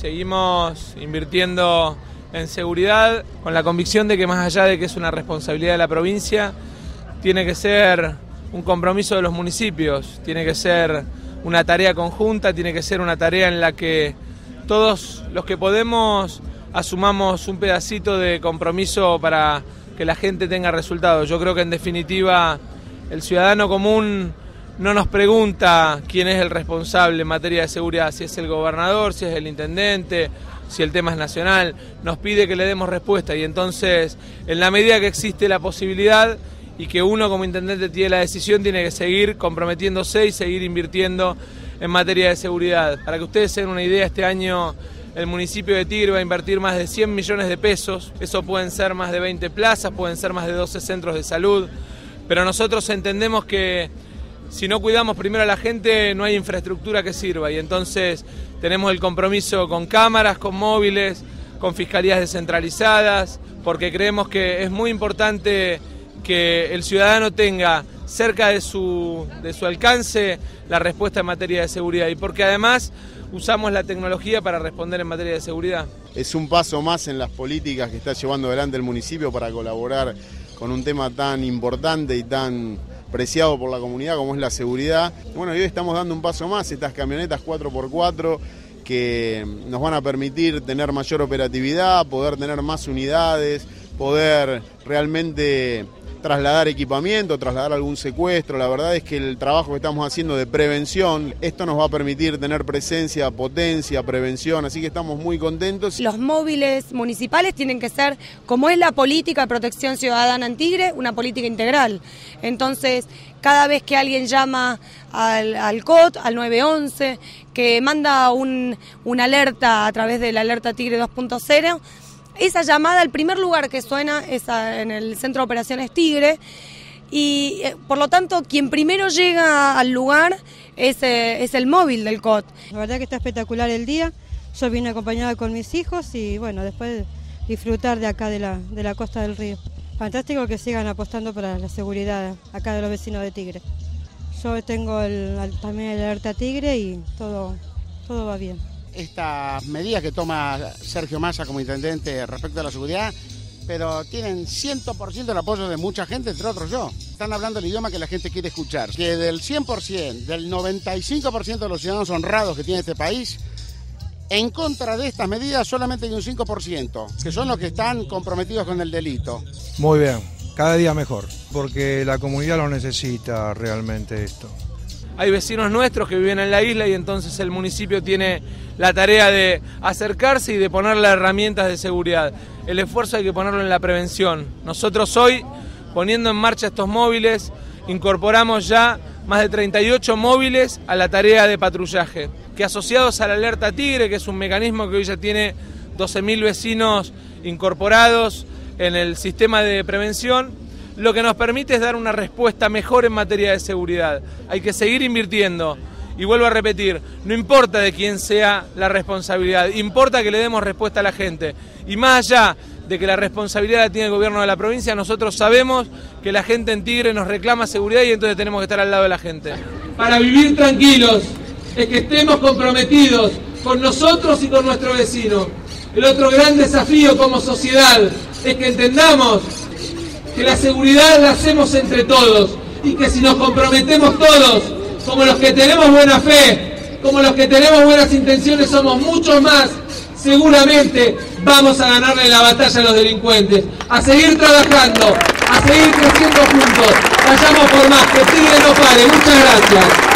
Seguimos invirtiendo en seguridad con la convicción de que más allá de que es una responsabilidad de la provincia, tiene que ser un compromiso de los municipios, tiene que ser una tarea conjunta, tiene que ser una tarea en la que todos los que podemos asumamos un pedacito de compromiso para que la gente tenga resultados. Yo creo que en definitiva el ciudadano común no nos pregunta quién es el responsable en materia de seguridad, si es el gobernador, si es el intendente, si el tema es nacional, nos pide que le demos respuesta y entonces en la medida que existe la posibilidad y que uno como intendente tiene la decisión, tiene que seguir comprometiéndose y seguir invirtiendo en materia de seguridad. Para que ustedes se den una idea, este año el municipio de Tigre va a invertir más de 100 millones de pesos, eso pueden ser más de 20 plazas, pueden ser más de 12 centros de salud, pero nosotros entendemos que si no cuidamos primero a la gente no hay infraestructura que sirva y entonces tenemos el compromiso con cámaras, con móviles, con fiscalías descentralizadas, porque creemos que es muy importante que el ciudadano tenga cerca de su, de su alcance la respuesta en materia de seguridad y porque además usamos la tecnología para responder en materia de seguridad. Es un paso más en las políticas que está llevando adelante el municipio para colaborar con un tema tan importante y tan preciado por la comunidad como es la seguridad. Bueno, hoy estamos dando un paso más, estas camionetas 4x4 que nos van a permitir tener mayor operatividad, poder tener más unidades, poder realmente trasladar equipamiento, trasladar algún secuestro. La verdad es que el trabajo que estamos haciendo de prevención, esto nos va a permitir tener presencia, potencia, prevención, así que estamos muy contentos. Los móviles municipales tienen que ser, como es la política de protección ciudadana en Tigre, una política integral. Entonces, cada vez que alguien llama al, al COT, al 911, que manda un, una alerta a través de la alerta Tigre 2.0, esa llamada, el primer lugar que suena es en el Centro de Operaciones Tigre y eh, por lo tanto quien primero llega al lugar es, eh, es el móvil del COT. La verdad que está espectacular el día, yo vine acompañada con mis hijos y bueno, después disfrutar de acá de la, de la costa del río. Fantástico que sigan apostando para la seguridad acá de los vecinos de Tigre. Yo tengo también el alerta Tigre y todo, todo va bien estas medidas que toma Sergio Massa como intendente respecto a la seguridad, pero tienen 100% el apoyo de mucha gente, entre otros yo. Están hablando el idioma que la gente quiere escuchar. Que del 100%, del 95% de los ciudadanos honrados que tiene este país, en contra de estas medidas solamente hay un 5%, que son los que están comprometidos con el delito. Muy bien, cada día mejor, porque la comunidad lo necesita realmente esto hay vecinos nuestros que viven en la isla y entonces el municipio tiene la tarea de acercarse y de ponerle herramientas de seguridad. El esfuerzo hay que ponerlo en la prevención. Nosotros hoy, poniendo en marcha estos móviles, incorporamos ya más de 38 móviles a la tarea de patrullaje, que asociados a la alerta Tigre, que es un mecanismo que hoy ya tiene 12.000 vecinos incorporados en el sistema de prevención, lo que nos permite es dar una respuesta mejor en materia de seguridad. Hay que seguir invirtiendo. Y vuelvo a repetir, no importa de quién sea la responsabilidad, importa que le demos respuesta a la gente. Y más allá de que la responsabilidad la tiene el gobierno de la provincia, nosotros sabemos que la gente en Tigre nos reclama seguridad y entonces tenemos que estar al lado de la gente. Para vivir tranquilos es que estemos comprometidos con nosotros y con nuestro vecino. El otro gran desafío como sociedad es que entendamos que la seguridad la hacemos entre todos y que si nos comprometemos todos, como los que tenemos buena fe, como los que tenemos buenas intenciones, somos mucho más, seguramente vamos a ganarle la batalla a los delincuentes. A seguir trabajando, a seguir creciendo juntos. Vayamos por más, que Tigre no pare. Muchas gracias.